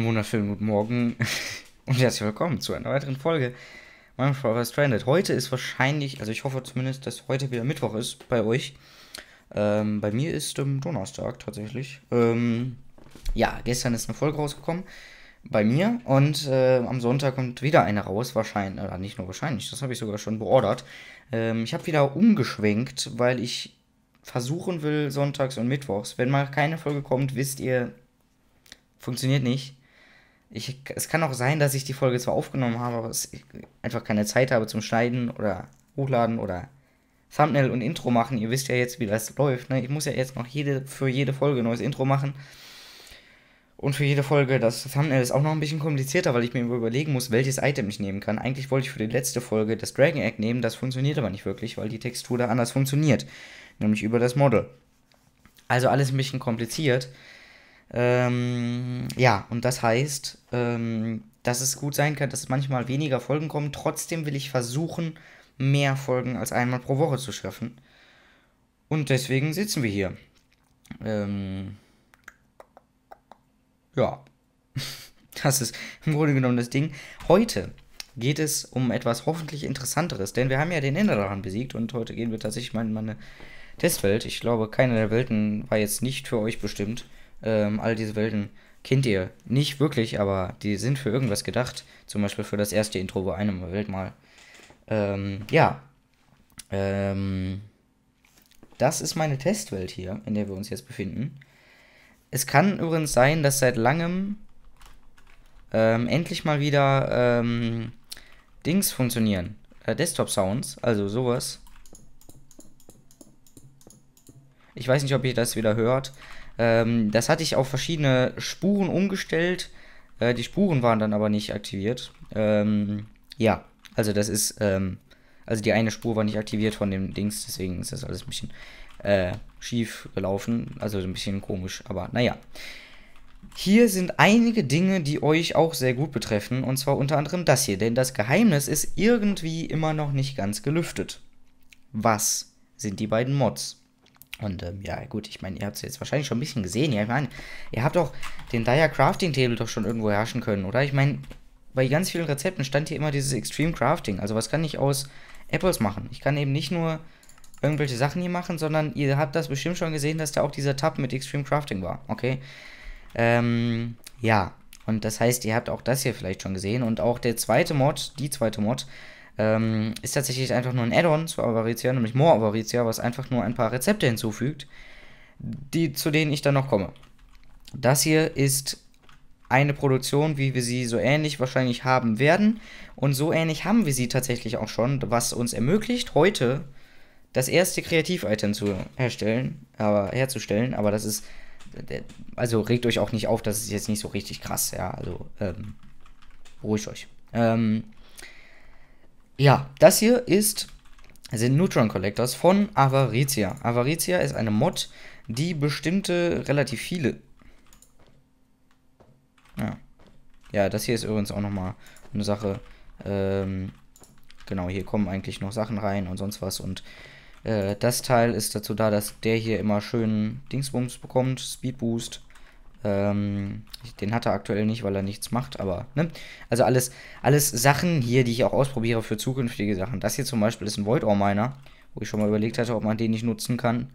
Einen wunderschönen guten Morgen und herzlich willkommen zu einer weiteren Folge meinem Forever Stranded. Heute ist wahrscheinlich, also ich hoffe zumindest, dass heute wieder Mittwoch ist bei euch. Ähm, bei mir ist ähm, Donnerstag tatsächlich. Ähm, ja, gestern ist eine Folge rausgekommen bei mir und äh, am Sonntag kommt wieder eine raus, wahrscheinlich, oder nicht nur wahrscheinlich, das habe ich sogar schon beordert. Ähm, ich habe wieder umgeschwenkt, weil ich versuchen will, sonntags und mittwochs. Wenn mal keine Folge kommt, wisst ihr, funktioniert nicht. Ich, es kann auch sein, dass ich die Folge zwar aufgenommen habe, aber ich einfach keine Zeit habe zum Schneiden oder Hochladen oder Thumbnail und Intro machen. Ihr wisst ja jetzt, wie das läuft. Ne? Ich muss ja jetzt noch jede, für jede Folge ein neues Intro machen. Und für jede Folge das Thumbnail ist auch noch ein bisschen komplizierter, weil ich mir überlegen muss, welches Item ich nehmen kann. Eigentlich wollte ich für die letzte Folge das Dragon Egg nehmen, das funktioniert aber nicht wirklich, weil die Textur da anders funktioniert. Nämlich über das Model. Also alles ein bisschen kompliziert. Ähm, ja, und das heißt, ähm, dass es gut sein kann, dass manchmal weniger Folgen kommen. Trotzdem will ich versuchen, mehr Folgen als einmal pro Woche zu schaffen. Und deswegen sitzen wir hier. Ähm, ja, das ist im Grunde genommen das Ding. Heute geht es um etwas hoffentlich Interessanteres, denn wir haben ja den Enderdrachen besiegt und heute gehen wir tatsächlich mal in meine Testwelt. Ich glaube, keine der Welten war jetzt nicht für euch bestimmt. Ähm, all diese Welten kennt ihr nicht wirklich, aber die sind für irgendwas gedacht. Zum Beispiel für das erste Intro bei einem Welt mal. Ähm, ja. Ähm, das ist meine Testwelt hier, in der wir uns jetzt befinden. Es kann übrigens sein, dass seit langem ähm, endlich mal wieder ähm, Dings funktionieren. Äh, Desktop-Sounds, also sowas. Ich weiß nicht, ob ihr das wieder hört. Ähm, das hatte ich auf verschiedene Spuren umgestellt. Äh, die Spuren waren dann aber nicht aktiviert. Ähm, ja, also das ist, ähm, also die eine Spur war nicht aktiviert von dem Dings, deswegen ist das alles ein bisschen äh, schief gelaufen. Also ein bisschen komisch, aber naja. Hier sind einige Dinge, die euch auch sehr gut betreffen, und zwar unter anderem das hier, denn das Geheimnis ist irgendwie immer noch nicht ganz gelüftet. Was sind die beiden Mods? Und ähm, ja, gut, ich meine, ihr habt es jetzt wahrscheinlich schon ein bisschen gesehen. Ja, ich meine, ihr habt auch den Dire Crafting Table doch schon irgendwo herrschen können, oder? Ich meine, bei ganz vielen Rezepten stand hier immer dieses Extreme Crafting. Also was kann ich aus Apples machen? Ich kann eben nicht nur irgendwelche Sachen hier machen, sondern ihr habt das bestimmt schon gesehen, dass da auch dieser Tab mit Extreme Crafting war, okay? Ähm, ja, und das heißt, ihr habt auch das hier vielleicht schon gesehen und auch der zweite Mod, die zweite Mod, ähm, ist tatsächlich einfach nur ein Add-on zu Avaritia, nämlich More Avaritia, was einfach nur ein paar Rezepte hinzufügt, die, zu denen ich dann noch komme. Das hier ist eine Produktion, wie wir sie so ähnlich wahrscheinlich haben werden. Und so ähnlich haben wir sie tatsächlich auch schon, was uns ermöglicht, heute das erste Kreativ-Item zu herstellen, aber herzustellen. Aber das ist, also regt euch auch nicht auf, das ist jetzt nicht so richtig krass, ja. Also ähm, beruhigt euch. Ähm, ja, das hier ist, sind Neutron Collectors von Avaritia. Avaritia ist eine Mod, die bestimmte relativ viele. Ja. Ja, das hier ist übrigens auch nochmal eine Sache. Ähm, genau, hier kommen eigentlich noch Sachen rein und sonst was. Und äh, das Teil ist dazu da, dass der hier immer schön Dingsbums bekommt, Speed Boost. Ähm, den hat er aktuell nicht, weil er nichts macht, aber, ne? Also alles, alles Sachen hier, die ich auch ausprobiere für zukünftige Sachen. Das hier zum Beispiel ist ein Void Ore Miner, wo ich schon mal überlegt hatte, ob man den nicht nutzen kann.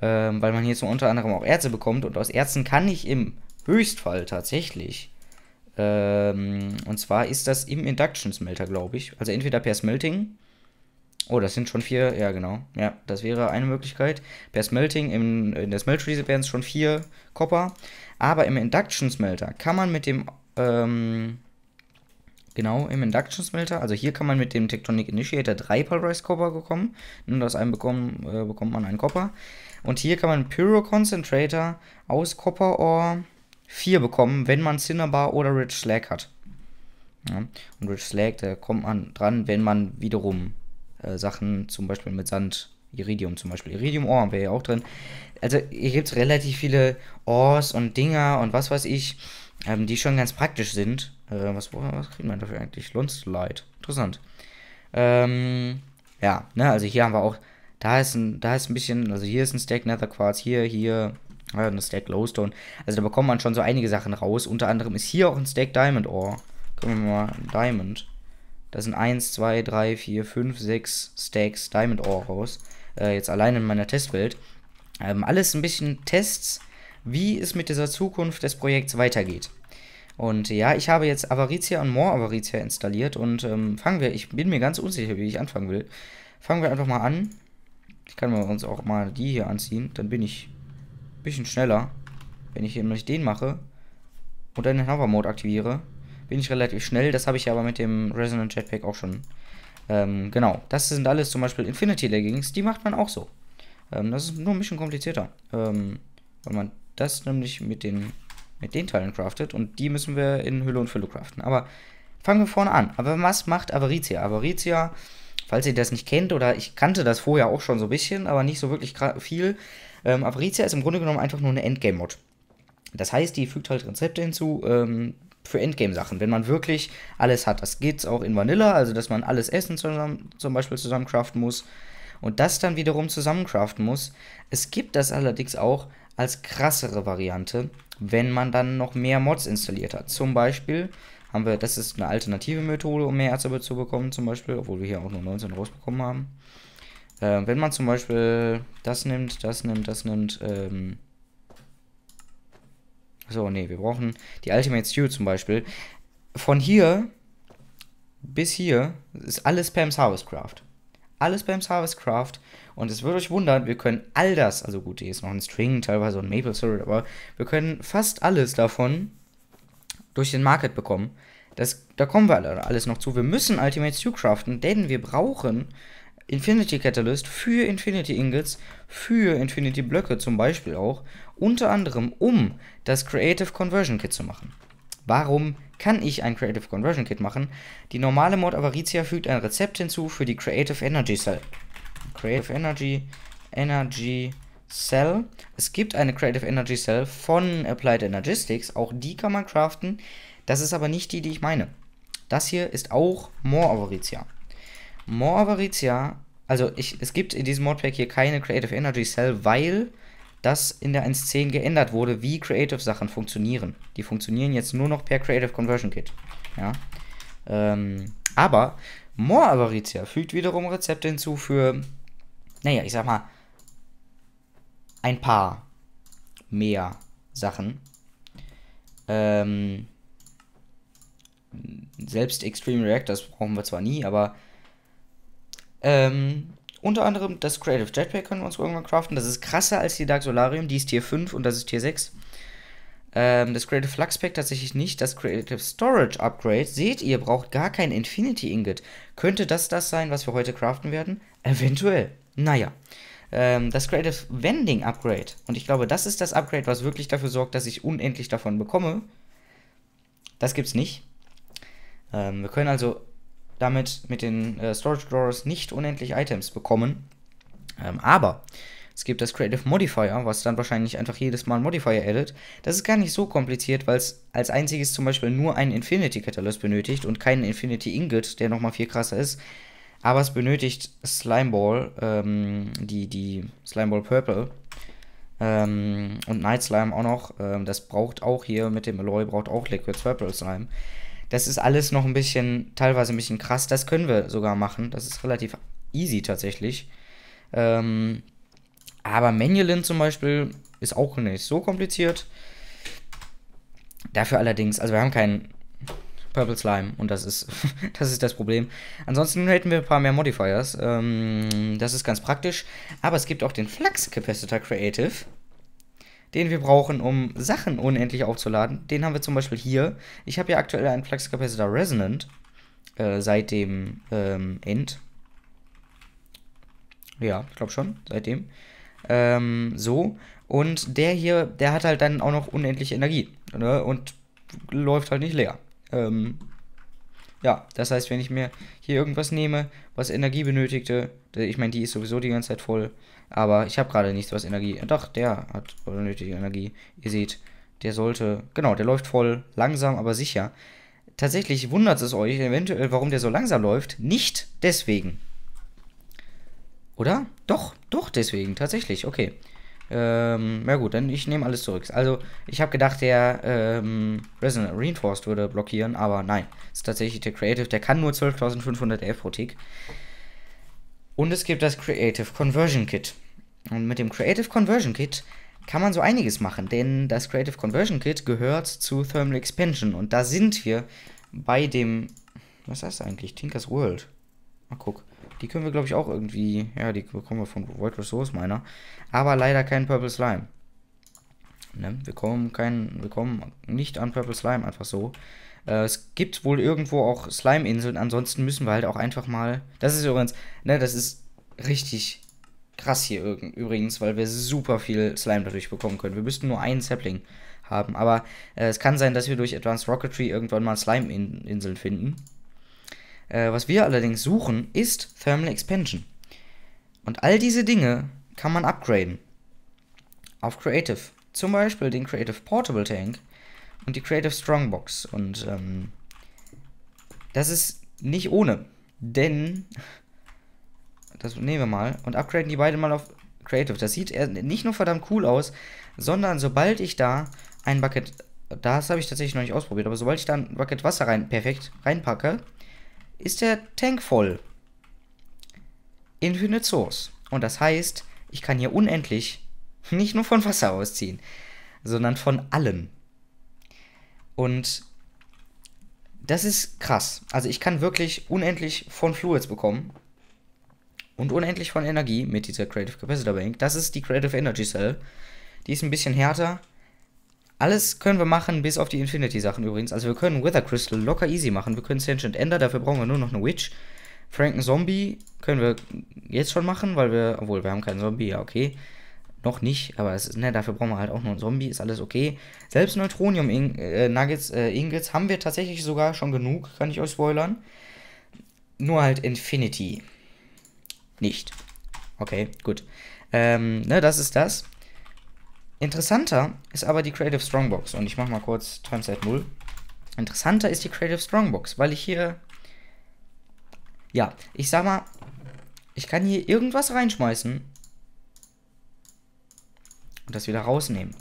Ähm, weil man hier so unter anderem auch Erze bekommt und aus Erzen kann ich im Höchstfall tatsächlich. Ähm, und zwar ist das im Induction Smelter, glaube ich. Also entweder per Smelting. Oh, das sind schon vier. Ja, genau. Ja, das wäre eine Möglichkeit. Per Smelting im, in der Smelt wären es schon vier Copper. Aber im Induction Smelter kann man mit dem, ähm, genau, im Induction Smelter, also hier kann man mit dem Tectonic Initiator drei Pulverized Copper bekommen. Nur aus einem bekommen, äh, bekommt man einen Copper. Und hier kann man Pyro Concentrator aus Copper Ore 4 bekommen, wenn man Cinnabar oder Rich Slag hat. Ja, und Rich Slag, da kommt man dran, wenn man wiederum äh, Sachen, zum Beispiel mit Sand, Iridium zum Beispiel. Iridium Ore haben wir ja auch drin also hier gibt es relativ viele Ors und Dinger und was weiß ich, ähm, die schon ganz praktisch sind. Äh, was, was kriegt man dafür eigentlich? Lunstlight. Interessant. Ähm, ja, ne, also hier haben wir auch, da ist ein, da ist ein bisschen, also hier ist ein Stack Nether Quartz, hier, hier, Ja, eine Stack Glowstone. Also da bekommt man schon so einige Sachen raus. Unter anderem ist hier auch ein Stack Diamond Ore. Können wir mal Diamond. Da sind 1, 2, 3, 4, 5, 6 Stacks Diamond Ore raus. Äh, jetzt allein in meiner Testwelt. Ähm, alles ein bisschen Tests, wie es mit dieser Zukunft des Projekts weitergeht. Und ja, ich habe jetzt Avaritia und More Avaritia installiert und ähm, fangen wir, ich bin mir ganz unsicher, wie ich anfangen will. Fangen wir einfach mal an. Ich kann mir uns auch mal die hier anziehen, dann bin ich ein bisschen schneller. Wenn ich nämlich den mache und dann den Hover Mode aktiviere, bin ich relativ schnell. Das habe ich aber mit dem Resonant Jetpack auch schon. Ähm, genau, das sind alles zum Beispiel Infinity Leggings, die macht man auch so. Ähm, das ist nur ein bisschen komplizierter, ähm, weil man das nämlich mit den mit den Teilen craftet und die müssen wir in Hülle und Fülle craften. Aber fangen wir vorne an. Aber was macht Avaritia? Avaritia, falls ihr das nicht kennt, oder ich kannte das vorher auch schon so ein bisschen, aber nicht so wirklich viel. Ähm, Avaritia ist im Grunde genommen einfach nur eine Endgame-Mod. Das heißt, die fügt halt Rezepte hinzu ähm, für Endgame-Sachen, wenn man wirklich alles hat. Das geht auch in Vanilla, also dass man alles Essen zusammen, zum Beispiel zusammen craften muss und das dann wiederum zusammen craften muss. Es gibt das allerdings auch als krassere Variante, wenn man dann noch mehr Mods installiert hat. Zum Beispiel haben wir, das ist eine alternative Methode, um mehr Erze zu bekommen, zum Beispiel, obwohl wir hier auch nur 19 rausbekommen haben. Äh, wenn man zum Beispiel das nimmt, das nimmt, das nimmt, ähm so, nee, wir brauchen die Ultimate Stew zum Beispiel. Von hier bis hier ist alles Pam's Harvestcraft. Alles Pam's Harvestcraft und es wird euch wundern, wir können all das, also gut, hier ist noch ein String, teilweise ein Maple Syrup, aber wir können fast alles davon durch den Market bekommen. Das, da kommen wir alles noch zu. Wir müssen Ultimate Stew craften, denn wir brauchen Infinity Catalyst für Infinity Ingots, für Infinity Blöcke zum Beispiel auch, unter anderem um das Creative Conversion Kit zu machen. Warum kann ich ein Creative Conversion Kit machen? Die normale Mod Avaritia fügt ein Rezept hinzu für die Creative Energy Cell. Creative Energy, Energy Cell. Es gibt eine Creative Energy Cell von Applied Energistics, auch die kann man craften. Das ist aber nicht die, die ich meine. Das hier ist auch More Avaritia. More Avaritia, also ich, es gibt in diesem Modpack hier keine Creative Energy Cell, weil das in der 1.10 geändert wurde, wie Creative Sachen funktionieren. Die funktionieren jetzt nur noch per Creative Conversion Kit. Ja. Ähm, aber More Avaritia fügt wiederum Rezepte hinzu für naja, ich sag mal, ein paar mehr Sachen. Ähm, selbst Extreme Reactors brauchen wir zwar nie, aber ähm, unter anderem das Creative Jetpack können wir uns irgendwann craften. Das ist krasser als die Dark Solarium, die ist Tier 5 und das ist Tier 6. Ähm, das Creative Flux Pack tatsächlich nicht. Das Creative Storage Upgrade, seht ihr, braucht gar kein Infinity Ingot. Könnte das das sein, was wir heute craften werden? Eventuell. Naja. Ähm, das Creative Vending Upgrade. Und ich glaube, das ist das Upgrade, was wirklich dafür sorgt, dass ich unendlich davon bekomme. Das gibt's nicht. Ähm, wir können also damit mit den äh, Storage Drawers nicht unendlich Items bekommen. Ähm, aber es gibt das Creative Modifier, was dann wahrscheinlich einfach jedes Mal ein Modifier addet. Das ist gar nicht so kompliziert, weil es als einziges zum Beispiel nur einen Infinity Catalyst benötigt und keinen Infinity Ingot, der nochmal viel krasser ist. Aber es benötigt Slimeball, ähm, die, die Slimeball Purple. Ähm, und Night Slime auch noch. Ähm, das braucht auch hier mit dem Alloy, braucht auch Liquid Purple Slime. Das ist alles noch ein bisschen, teilweise ein bisschen krass. Das können wir sogar machen. Das ist relativ easy tatsächlich. Ähm, aber Manulin zum Beispiel ist auch nicht so kompliziert. Dafür allerdings, also wir haben keinen Purple Slime. Und das ist, das ist das Problem. Ansonsten hätten wir ein paar mehr Modifiers. Ähm, das ist ganz praktisch. Aber es gibt auch den Flux Capacitor Creative. Den wir brauchen, um Sachen unendlich aufzuladen. Den haben wir zum Beispiel hier. Ich habe ja aktuell einen Flux Capacitor Resonant. Äh, seit dem ähm, End. Ja, ich glaube schon. Seitdem. Ähm, so. Und der hier, der hat halt dann auch noch unendliche Energie. Ne? Und läuft halt nicht leer. Ähm, ja, das heißt, wenn ich mir hier irgendwas nehme, was Energie benötigte, ich meine, die ist sowieso die ganze Zeit voll, aber ich habe gerade nichts, was Energie. Doch, der hat nötige Energie. Ihr seht, der sollte, genau, der läuft voll, langsam, aber sicher. Tatsächlich wundert es euch eventuell, warum der so langsam läuft. Nicht deswegen. Oder? Doch, doch deswegen, tatsächlich, okay. Ähm, ja gut, dann ich nehme alles zurück. Also, ich habe gedacht, der ähm, Resonant Reinforced würde blockieren, aber nein. ist tatsächlich der Creative, der kann nur 12.500 F pro Tick. Und es gibt das Creative Conversion Kit. Und mit dem Creative Conversion Kit kann man so einiges machen, denn das Creative Conversion Kit gehört zu Thermal Expansion. Und da sind wir bei dem. Was heißt eigentlich? Tinkers World. Mal guck. Die können wir, glaube ich, auch irgendwie. Ja, die bekommen wir von Void Resource Miner. Aber leider kein Purple Slime. Ne? Wir, kommen kein, wir kommen nicht an Purple Slime einfach so. Äh, es gibt wohl irgendwo auch Slime-Inseln. Ansonsten müssen wir halt auch einfach mal. Das ist übrigens. Ne, das ist richtig krass hier übrigens, weil wir super viel Slime dadurch bekommen können. Wir müssten nur einen Sapling haben. Aber äh, es kann sein, dass wir durch Advanced Rocketry irgendwann mal Slime-Inseln finden. Äh, was wir allerdings suchen, ist Thermal Expansion. Und all diese Dinge kann man upgraden. Auf Creative. Zum Beispiel den Creative Portable Tank und die Creative Strongbox. Und ähm, das ist nicht ohne. Denn, das nehmen wir mal und upgraden die beide mal auf Creative. Das sieht nicht nur verdammt cool aus, sondern sobald ich da ein Bucket, das habe ich tatsächlich noch nicht ausprobiert, aber sobald ich da ein Bucket Wasser rein, perfekt reinpacke, ist der Tank voll. Infinite Source. Und das heißt, ich kann hier unendlich nicht nur von Wasser ausziehen, sondern von allem. Und das ist krass. Also ich kann wirklich unendlich von Fluids bekommen. Und unendlich von Energie mit dieser Creative Capacitor Bank. Das ist die Creative Energy Cell. Die ist ein bisschen härter, alles können wir machen, bis auf die Infinity-Sachen übrigens. Also wir können Wither Crystal locker easy machen. Wir können Sentient Ender, dafür brauchen wir nur noch eine Witch. Franken Zombie können wir jetzt schon machen, weil wir, obwohl wir haben keinen Zombie, ja okay. Noch nicht, aber es ist, ne, dafür brauchen wir halt auch nur einen Zombie, ist alles okay. Selbst Neutronium -In äh, Nuggets, äh, Ingots haben wir tatsächlich sogar schon genug, kann ich euch spoilern. Nur halt Infinity. Nicht. Okay, gut. Ähm, ne, das ist das. Interessanter ist aber die Creative Strongbox. Und ich mache mal kurz Timeside 0. Interessanter ist die Creative Strongbox, weil ich hier. Ja, ich sag mal, ich kann hier irgendwas reinschmeißen. Und das wieder rausnehmen.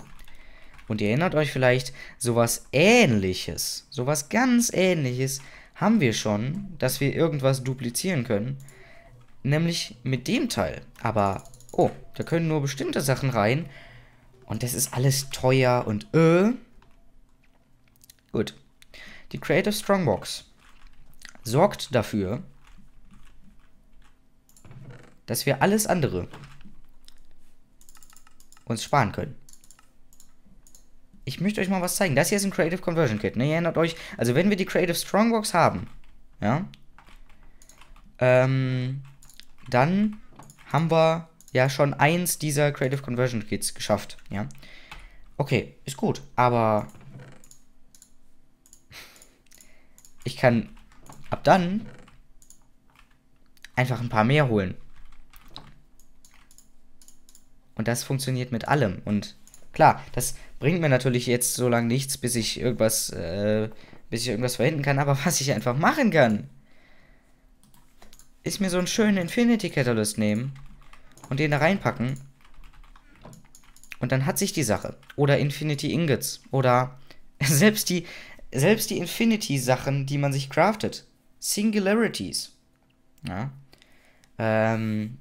Und ihr erinnert euch vielleicht, sowas ähnliches, sowas ganz ähnliches haben wir schon, dass wir irgendwas duplizieren können. Nämlich mit dem Teil. Aber, oh, da können nur bestimmte Sachen rein. Und das ist alles teuer und äh. Gut. Die Creative Strongbox sorgt dafür, dass wir alles andere uns sparen können. Ich möchte euch mal was zeigen. Das hier ist ein Creative Conversion Kit. Ne? Ihr erinnert euch, also wenn wir die Creative Strongbox haben, ja, ähm, dann haben wir ja schon eins dieser Creative Conversion Kits geschafft, ja. Okay, ist gut, aber ich kann ab dann einfach ein paar mehr holen. Und das funktioniert mit allem. Und klar, das bringt mir natürlich jetzt so lange nichts, bis ich irgendwas, äh, bis ich irgendwas verhindern kann. Aber was ich einfach machen kann, ist mir so einen schönen Infinity Catalyst nehmen und den da reinpacken. Und dann hat sich die Sache. Oder Infinity Ingots. Oder selbst die, selbst die Infinity-Sachen, die man sich craftet. Singularities. Ja. Ähm,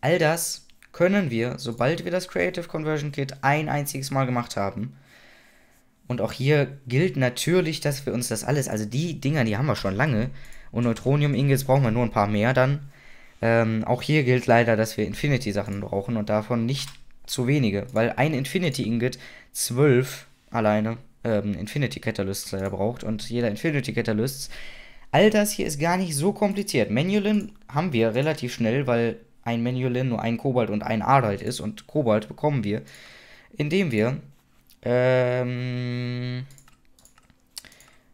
all das können wir, sobald wir das Creative Conversion Kit ein einziges Mal gemacht haben. Und auch hier gilt natürlich, dass wir uns das alles, also die Dinger, die haben wir schon lange. Und Neutronium Ingots brauchen wir nur ein paar mehr dann. Ähm, auch hier gilt leider, dass wir Infinity-Sachen brauchen und davon nicht zu wenige, weil ein Infinity Ingot 12 alleine ähm, Infinity Catalysts leider braucht und jeder Infinity Catalysts. All das hier ist gar nicht so kompliziert. Manulin haben wir relativ schnell, weil ein Manulin nur ein Kobalt und ein Ardite ist und Kobalt bekommen wir, indem wir ähm,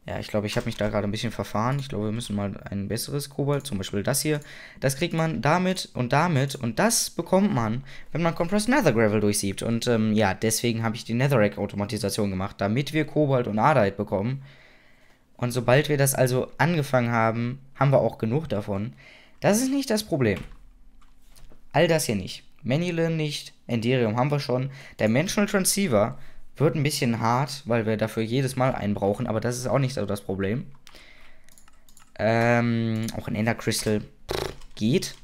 ja, ich glaube, ich habe mich da gerade ein bisschen verfahren. Ich glaube, wir müssen mal ein besseres Kobalt, zum Beispiel das hier. Das kriegt man damit und damit und das bekommt man, wenn man Compressed Nether Gravel durchsiebt. Und ähm, ja, deswegen habe ich die Netherrack-Automatisation gemacht, damit wir Kobalt und Ardite bekommen. Und sobald wir das also angefangen haben, haben wir auch genug davon. Das ist nicht das Problem. All das hier nicht. Manulin nicht, Enderium haben wir schon. Dimensional Transceiver wird ein bisschen hart, weil wir dafür jedes Mal einen brauchen, aber das ist auch nicht so das Problem. Ähm, auch ein Ender Crystal geht.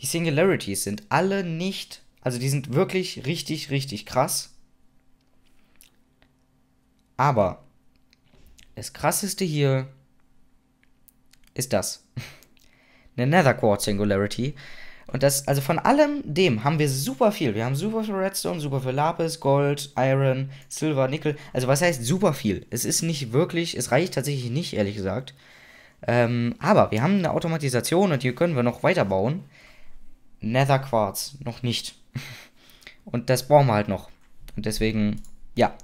Die Singularities sind alle nicht, also die sind wirklich richtig, richtig krass. Aber das krasseste hier ist das. Eine Nether Quartz Singularity. Und das, also von allem dem haben wir super viel. Wir haben super viel Redstone, super viel Lapis, Gold, Iron, Silver, Nickel. Also was heißt super viel? Es ist nicht wirklich, es reicht tatsächlich nicht, ehrlich gesagt. Ähm, aber wir haben eine Automatisation und hier können wir noch weiterbauen. Nether Quartz noch nicht. Und das brauchen wir halt noch. Und deswegen, ja.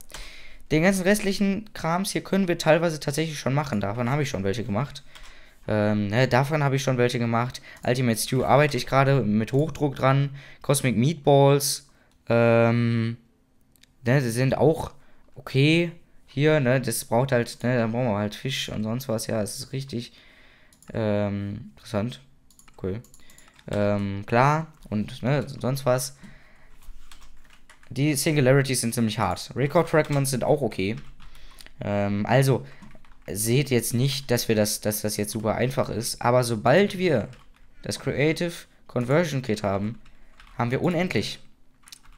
Den ganzen restlichen Krams hier können wir teilweise tatsächlich schon machen. Davon habe ich schon welche gemacht. Ähm, ne, davon habe ich schon welche gemacht. Ultimate Stew arbeite ich gerade mit Hochdruck dran. Cosmic Meatballs. Ähm, ne, die sind auch okay. Hier, ne, das braucht halt, ne, dann brauchen wir halt Fisch und sonst was. Ja, es ist richtig ähm, interessant. Cool. Ähm, klar, und ne, sonst was. Die Singularities sind ziemlich hart. Record Fragments sind auch okay. Ähm, also, seht jetzt nicht, dass wir das, dass das jetzt super einfach ist, aber sobald wir das Creative Conversion Kit haben, haben wir unendlich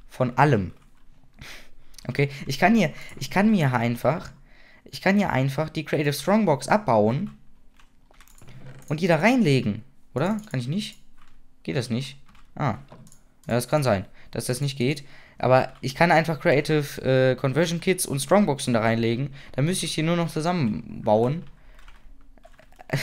von allem. Okay, ich kann hier, ich kann mir einfach, ich kann hier einfach die Creative Strongbox abbauen und die da reinlegen, oder? Kann ich nicht? Geht das nicht? Ah, ja, das kann sein, dass das nicht geht. Aber ich kann einfach Creative äh, Conversion Kits und Strongboxen da reinlegen. Dann müsste ich die nur noch zusammenbauen.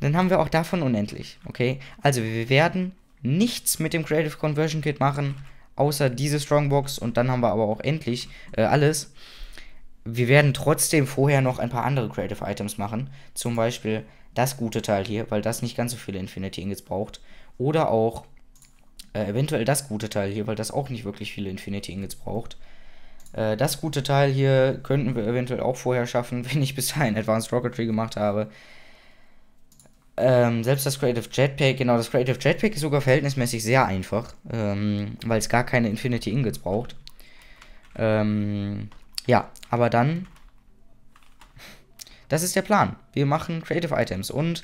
Dann haben wir auch davon unendlich. Okay? Also wir werden nichts mit dem Creative Conversion Kit machen, außer diese Strongbox. Und dann haben wir aber auch endlich äh, alles. Wir werden trotzdem vorher noch ein paar andere Creative Items machen. Zum Beispiel das gute Teil hier, weil das nicht ganz so viele Infinity Ingots braucht. Oder auch äh, eventuell das gute Teil hier, weil das auch nicht wirklich viele Infinity Ingots braucht. Äh, das gute Teil hier könnten wir eventuell auch vorher schaffen, wenn ich bis dahin Advanced Rocketry gemacht habe. Ähm, selbst das Creative Jetpack, genau, das Creative Jetpack ist sogar verhältnismäßig sehr einfach, ähm, weil es gar keine Infinity Ingots braucht. Ähm, ja, aber dann, das ist der Plan. Wir machen Creative Items und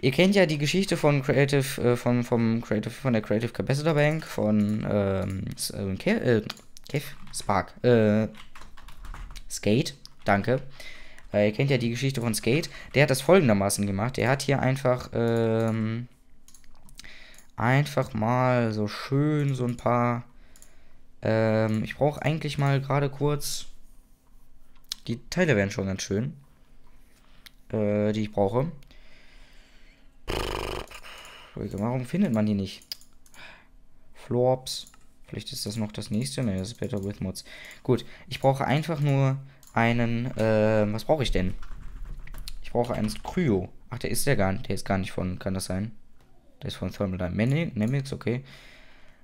Ihr kennt ja die Geschichte von Creative, äh, von, vom Creative, von der Creative Capacitor Bank, von ähm, äh, Kev, äh, Spark, äh, Skate, danke. Äh, ihr kennt ja die Geschichte von Skate. Der hat das folgendermaßen gemacht. Der hat hier einfach, ähm, einfach mal so schön so ein paar, ähm, ich brauche eigentlich mal gerade kurz, die Teile wären schon ganz schön, äh, die ich brauche. Warum findet man die nicht? Florps. Vielleicht ist das noch das nächste. Ne, das ist Better with Mods. Gut, ich brauche einfach nur einen. Äh, was brauche ich denn? Ich brauche einen Kryo. Ach, der ist der gar nicht. Der ist gar nicht von. Kann das sein? Der ist von Thermal Dynamics, okay.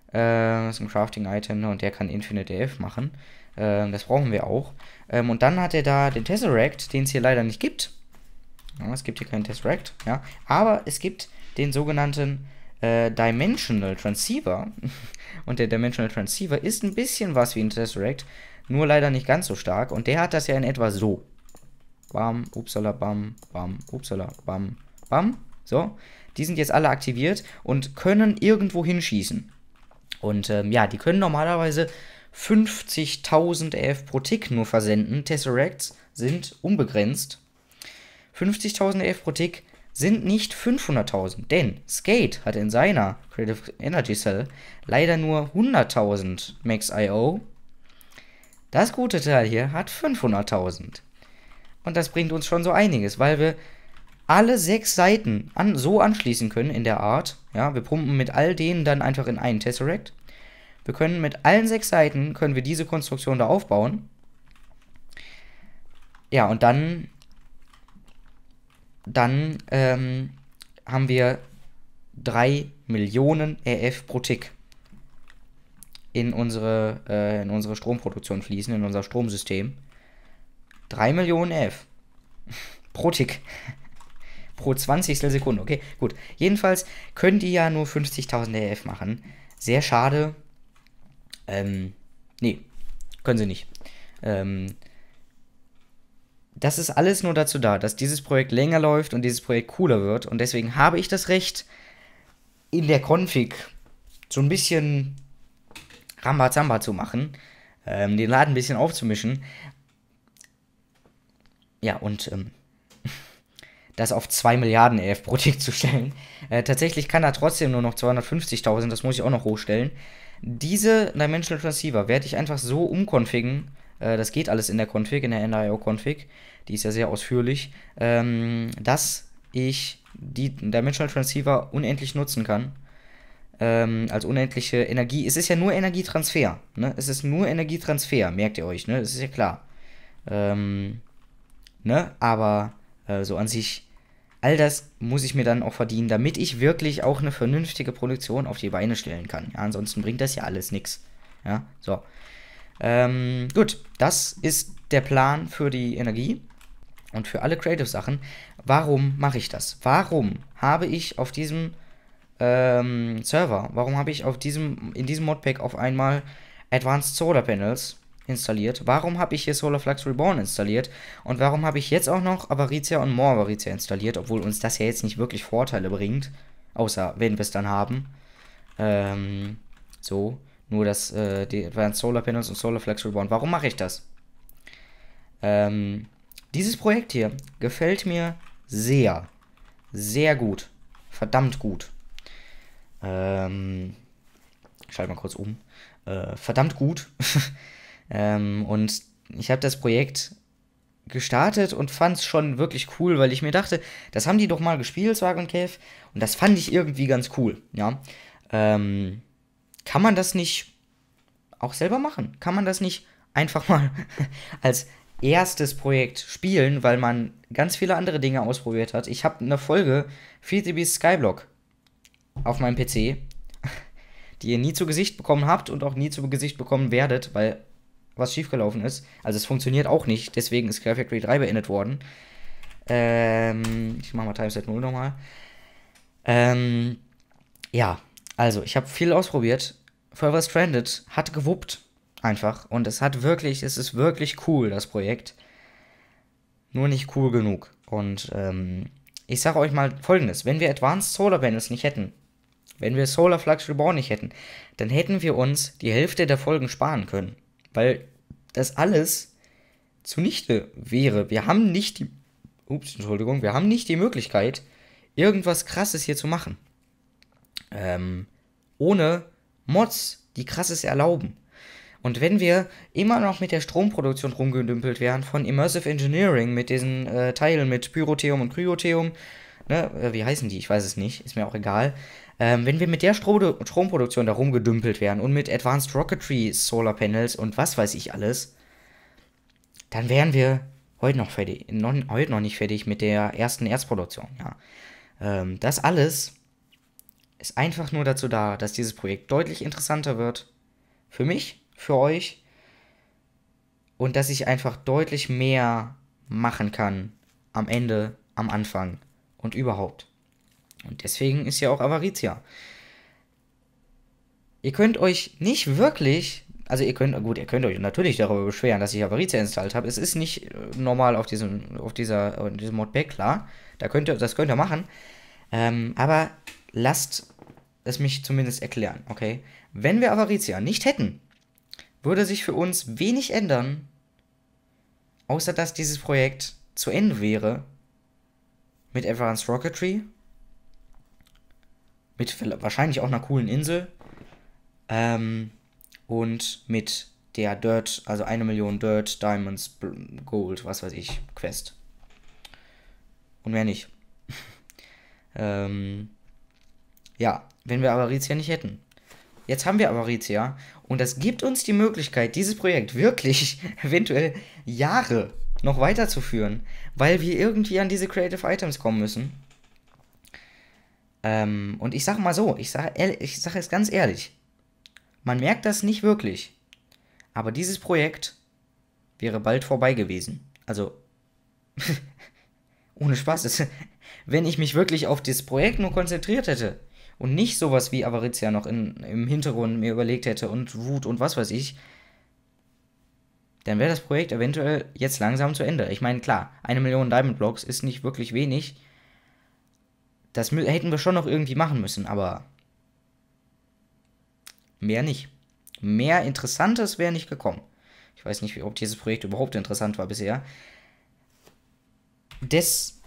Äh, das ist ein Crafting-Item und der kann Infinite AF machen. Äh, das brauchen wir auch. Ähm, und dann hat er da den Tesseract, den es hier leider nicht gibt. Ja, es gibt hier keinen Tesseract, ja. Aber es gibt den sogenannten äh, Dimensional Transceiver. Und der Dimensional Transceiver ist ein bisschen was wie ein Tesseract, nur leider nicht ganz so stark. Und der hat das ja in etwa so. Bam, upsala, bam, bam, upsala, bam, bam. So, die sind jetzt alle aktiviert und können irgendwo hinschießen. Und ähm, ja, die können normalerweise 50.000 EF pro Tick nur versenden. Tesseracts sind unbegrenzt. 50.000 EF pro Tick sind nicht 500.000, denn Skate hat in seiner Creative Energy Cell leider nur 100.000 Max IO. Das gute Teil hier hat 500.000. Und das bringt uns schon so einiges, weil wir alle sechs Seiten an, so anschließen können in der Art. Ja, wir pumpen mit all denen dann einfach in einen Tesseract. Wir können mit allen sechs Seiten können wir diese Konstruktion da aufbauen. Ja, und dann dann ähm, haben wir 3 Millionen RF pro Tick in unsere, äh, in unsere Stromproduktion fließen, in unser Stromsystem. 3 Millionen RF pro Tick. pro 20. Sekunde. Okay, gut. Jedenfalls können die ja nur 50.000 EF machen. Sehr schade. Ähm, nee, können sie nicht. Ähm, das ist alles nur dazu da, dass dieses Projekt länger läuft und dieses Projekt cooler wird. Und deswegen habe ich das Recht, in der Config so ein bisschen Rambazamba zu machen, ähm, den Laden ein bisschen aufzumischen. Ja, und ähm, das auf 2 Milliarden EF pro Tick zu stellen. Äh, tatsächlich kann er trotzdem nur noch 250.000, das muss ich auch noch hochstellen. Diese Dimensional Transceiver werde ich einfach so umkonfigen, das geht alles in der Config, in der NIO-Config, die ist ja sehr ausführlich, ähm, dass ich die Dimensional Transceiver unendlich nutzen kann. Ähm, als unendliche Energie. Es ist ja nur Energietransfer. Ne? Es ist nur Energietransfer, merkt ihr euch, ne? Das ist ja klar. Ähm, ne? Aber äh, so an sich, all das muss ich mir dann auch verdienen, damit ich wirklich auch eine vernünftige Produktion auf die Beine stellen kann. Ja, ansonsten bringt das ja alles nichts. Ja, so. Ähm, gut, das ist der Plan für die Energie und für alle Creative-Sachen. Warum mache ich das? Warum habe ich auf diesem ähm, Server, warum habe ich auf diesem, in diesem Modpack auf einmal Advanced Solar Panels installiert? Warum habe ich hier SolarFlux Reborn installiert? Und warum habe ich jetzt auch noch Avaricia und More Avaricia installiert, obwohl uns das ja jetzt nicht wirklich Vorteile bringt, außer wenn wir es dann haben. Ähm, so. Nur das, äh, die Advanced Solar Panels und Solar Flex Reborn. Warum mache ich das? Ähm, dieses Projekt hier gefällt mir sehr, sehr gut. Verdammt gut. Ähm, ich schalte mal kurz um. Äh, verdammt gut. ähm, und ich habe das Projekt gestartet und fand es schon wirklich cool, weil ich mir dachte, das haben die doch mal gespielt, Swag und Cave. Und das fand ich irgendwie ganz cool, ja. Ähm, kann man das nicht auch selber machen? Kann man das nicht einfach mal als erstes Projekt spielen, weil man ganz viele andere Dinge ausprobiert hat? Ich habe eine Folge 4 Skyblock auf meinem PC, die ihr nie zu Gesicht bekommen habt und auch nie zu Gesicht bekommen werdet, weil was schiefgelaufen ist. Also es funktioniert auch nicht, deswegen ist Cry Factory 3 beendet worden. Ähm, ich mache mal Timeset 0 nochmal. Ähm, ja, also ich habe viel ausprobiert. Forever Stranded hat gewuppt. Einfach. Und es hat wirklich, es ist wirklich cool, das Projekt. Nur nicht cool genug. Und ähm, ich sage euch mal folgendes: Wenn wir Advanced Solar Panels nicht hätten, wenn wir Solar Flux Reborn nicht hätten, dann hätten wir uns die Hälfte der Folgen sparen können. Weil das alles zunichte wäre. Wir haben nicht die. Ups, Entschuldigung, wir haben nicht die Möglichkeit, irgendwas krasses hier zu machen. Ähm, ohne Mods, die krasses erlauben. Und wenn wir immer noch mit der Stromproduktion rumgedümpelt wären von Immersive Engineering, mit diesen äh, Teilen mit Pyrotheum und Kryotheum, ne, äh, wie heißen die? Ich weiß es nicht, ist mir auch egal. Ähm, wenn wir mit der Stro Stromproduktion da rumgedümpelt wären und mit Advanced Rocketry Solar Panels und was weiß ich alles, dann wären wir heute noch fertig, non, heute noch nicht fertig mit der ersten Erzproduktion, ja. Ähm, das alles ist einfach nur dazu da, dass dieses Projekt deutlich interessanter wird. Für mich, für euch. Und dass ich einfach deutlich mehr machen kann am Ende, am Anfang und überhaupt. Und deswegen ist ja auch Avaritia. Ihr könnt euch nicht wirklich, also ihr könnt, gut, ihr könnt euch natürlich darüber beschweren, dass ich Avaritia installiert habe. Es ist nicht äh, normal auf diesem, auf dieser, auf diesem Modpack, klar. Da könnt ihr, das könnt ihr machen. Ähm, aber lasst es mich zumindest erklären, okay? Wenn wir Avaritia nicht hätten, würde sich für uns wenig ändern, außer dass dieses Projekt zu Ende wäre mit Advanced Rocketry mit wahrscheinlich auch einer coolen Insel. Ähm, und mit der Dirt, also eine Million Dirt, Diamonds, Gold, was weiß ich, Quest. Und mehr nicht. ähm, ja, wenn wir Avaritia nicht hätten. Jetzt haben wir Avaritia und das gibt uns die Möglichkeit, dieses Projekt wirklich eventuell Jahre noch weiterzuführen, weil wir irgendwie an diese Creative Items kommen müssen. Ähm, und ich sage mal so, ich sage ich sag es ganz ehrlich, man merkt das nicht wirklich, aber dieses Projekt wäre bald vorbei gewesen. Also, ohne Spaß, wenn ich mich wirklich auf das Projekt nur konzentriert hätte und nicht sowas wie Avaritia noch in, im Hintergrund mir überlegt hätte und Wut und was weiß ich, dann wäre das Projekt eventuell jetzt langsam zu Ende. Ich meine, klar, eine Million Diamond Blocks ist nicht wirklich wenig. Das hätten wir schon noch irgendwie machen müssen, aber mehr nicht. Mehr Interessantes wäre nicht gekommen. Ich weiß nicht, ob dieses Projekt überhaupt interessant war bisher. Deswegen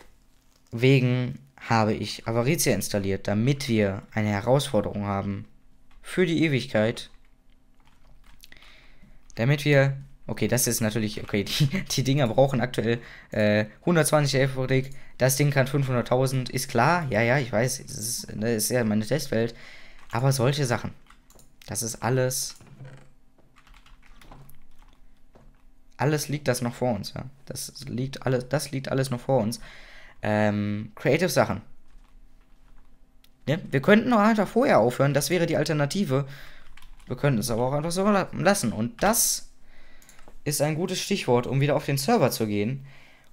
habe ich Avaritia installiert, damit wir eine Herausforderung haben für die Ewigkeit. Damit wir Okay, das ist natürlich, okay, die, die Dinger brauchen aktuell äh, 120 Elfrodik. Das Ding kann 500.000, ist klar. Ja, ja, ich weiß, das ist, das ist ja meine Testwelt. Aber solche Sachen, das ist alles. Alles liegt das noch vor uns, ja. Das liegt alles, das liegt alles noch vor uns. Ähm, Creative Sachen. Ja, wir könnten auch einfach vorher aufhören, das wäre die Alternative. Wir könnten es aber auch einfach so lassen. Und das ist ein gutes Stichwort, um wieder auf den Server zu gehen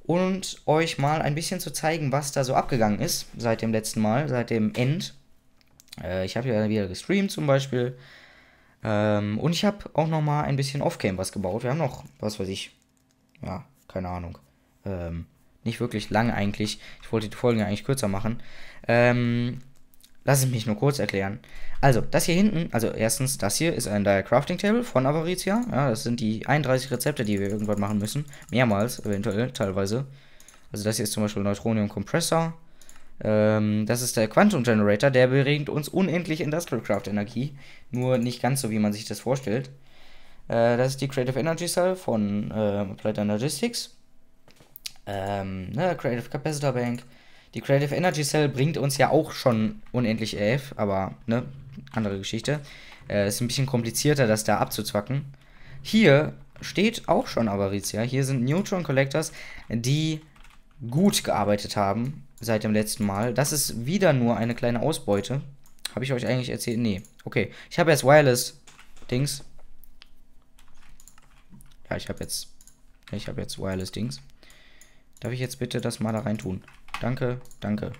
und euch mal ein bisschen zu zeigen, was da so abgegangen ist seit dem letzten Mal, seit dem End. Äh, ich habe ja wieder gestreamt zum Beispiel. Ähm, und ich habe auch noch mal ein bisschen Off-Cam was gebaut. Wir haben noch, was weiß ich, ja, keine Ahnung. Ähm, nicht wirklich lang eigentlich. Ich wollte die Folge eigentlich kürzer machen. Ähm, Lass es mich nur kurz erklären. Also, das hier hinten, also erstens, das hier ist ein Crafting Table von Avaritia. Ja, das sind die 31 Rezepte, die wir irgendwann machen müssen. Mehrmals, eventuell, teilweise. Also das hier ist zum Beispiel Neutronium Compressor. Ähm, das ist der Quantum Generator, der bringt uns unendlich Industrial Craft Energie. Nur nicht ganz so, wie man sich das vorstellt. Äh, das ist die Creative Energy Cell von äh, Applied Energistics. Ähm, ne, Creative Capacitor Bank. Die Creative Energy Cell bringt uns ja auch schon unendlich EF, aber ne, andere Geschichte. Äh, ist ein bisschen komplizierter, das da abzuzwacken. Hier steht auch schon Avaritia. Hier sind Neutron Collectors, die gut gearbeitet haben seit dem letzten Mal. Das ist wieder nur eine kleine Ausbeute. Habe ich euch eigentlich erzählt? Nee. Okay. Ich habe jetzt Wireless-Dings. Ja, ich habe jetzt. Ich habe jetzt Wireless-Dings. Darf ich jetzt bitte das mal da rein tun? Danke, danke.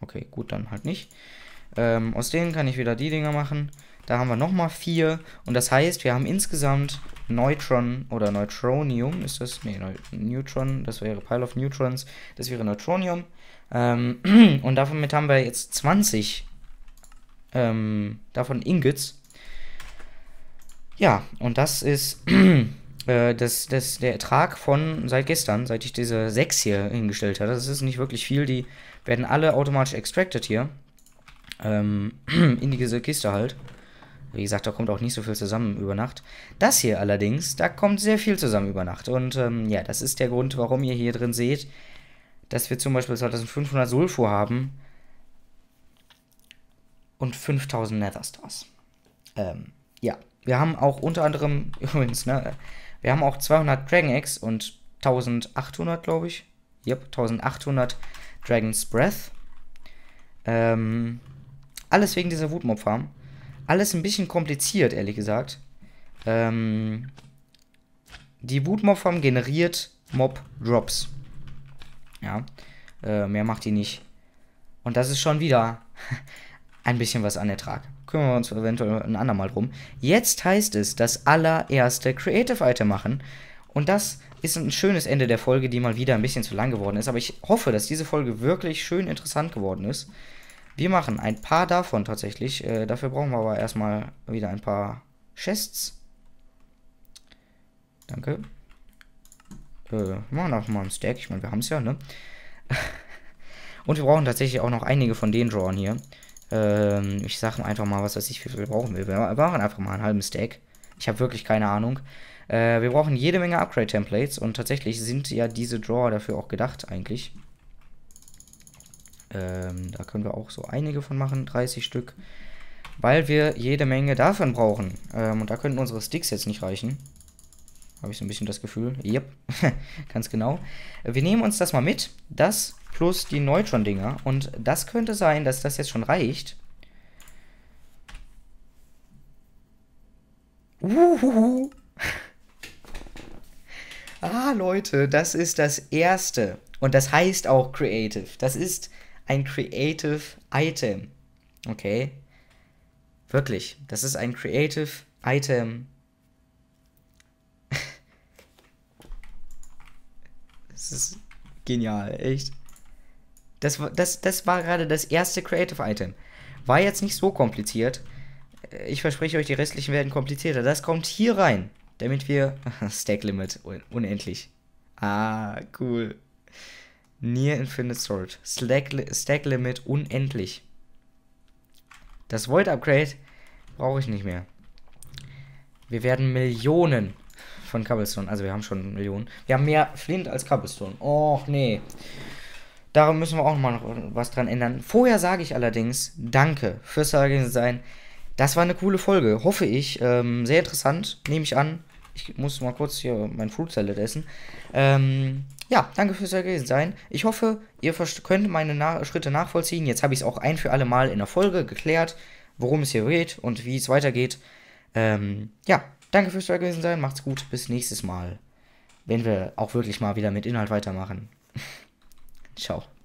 Okay, gut, dann halt nicht. Ähm, aus denen kann ich wieder die Dinger machen. Da haben wir nochmal vier. Und das heißt, wir haben insgesamt Neutron oder Neutronium. Ist das? Nee, Neutron. Das wäre Pile of Neutrons. Das wäre Neutronium. Ähm, und damit haben wir jetzt 20 ähm, davon Ingots. Ja, und das ist äh, das, der Ertrag von seit gestern, seit ich diese 6 hier hingestellt habe, das ist nicht wirklich viel, die werden alle automatisch extracted hier. Ähm, in diese Kiste halt. Wie gesagt, da kommt auch nicht so viel zusammen über Nacht. Das hier allerdings, da kommt sehr viel zusammen über Nacht. Und ähm, ja, das ist der Grund, warum ihr hier drin seht, dass wir zum Beispiel 2500 Sulfur haben und 5000 Netherstars. Ähm, ja, wir haben auch unter anderem, übrigens, ne, wir haben auch 200 Dragon Eggs und 1800, glaube ich. Yep, 1800 Dragon's Breath. Ähm, alles wegen dieser Wutmob Farm. Alles ein bisschen kompliziert, ehrlich gesagt. Ähm, die Wutmob Farm generiert Mob Drops. Ja, äh, mehr macht die nicht. Und das ist schon wieder ein bisschen was an Ertrag kümmern wir uns eventuell ein andermal drum. Jetzt heißt es das allererste Creative Item machen. Und das ist ein schönes Ende der Folge, die mal wieder ein bisschen zu lang geworden ist. Aber ich hoffe, dass diese Folge wirklich schön interessant geworden ist. Wir machen ein paar davon tatsächlich. Äh, dafür brauchen wir aber erstmal wieder ein paar Chests. Danke. Äh, machen auch mal einen Stack. Ich meine, wir haben es ja, ne? Und wir brauchen tatsächlich auch noch einige von den Drawern hier. Ähm, ich sage einfach mal, was weiß ich, wie viel brauchen wir. Wir brauchen einfach mal einen halben Stack. Ich habe wirklich keine Ahnung. Äh, wir brauchen jede Menge Upgrade-Templates und tatsächlich sind ja diese Drawer dafür auch gedacht eigentlich. Ähm, da können wir auch so einige von machen, 30 Stück. Weil wir jede Menge davon brauchen. Ähm, und da könnten unsere Sticks jetzt nicht reichen. Habe ich so ein bisschen das Gefühl. Yep, ganz genau. Wir nehmen uns das mal mit. Das plus die Neutron-Dinger. Und das könnte sein, dass das jetzt schon reicht. Uhuhu. ah, Leute, das ist das erste Und das heißt auch Creative. Das ist ein Creative Item. Okay? Wirklich. Das ist ein Creative Item. das ist genial, echt. Das, das, das war gerade das erste Creative Item. War jetzt nicht so kompliziert. Ich verspreche euch, die restlichen werden komplizierter. Das kommt hier rein, damit wir... Stack Limit, unendlich. Ah, cool. Near Infinite Storage. Stack, Stack Limit unendlich. Das Void Upgrade brauche ich nicht mehr. Wir werden Millionen von Cobblestone. Also wir haben schon Millionen. Wir haben mehr Flint als Cobblestone. Och, nee. Darum müssen wir auch mal noch was dran ändern. Vorher sage ich allerdings Danke fürs dabei sein. Das war eine coole Folge, hoffe ich. Ähm, sehr interessant, nehme ich an. Ich muss mal kurz hier mein Fruit Salad essen. Ähm, ja, danke fürs dabei sein. Ich hoffe, ihr könnt meine Na Schritte nachvollziehen. Jetzt habe ich es auch ein für alle Mal in der Folge geklärt, worum es hier geht und wie es weitergeht. Ähm, ja, danke fürs dabei gewesen sein. Macht's gut. Bis nächstes Mal. Wenn wir auch wirklich mal wieder mit Inhalt weitermachen. Tchau.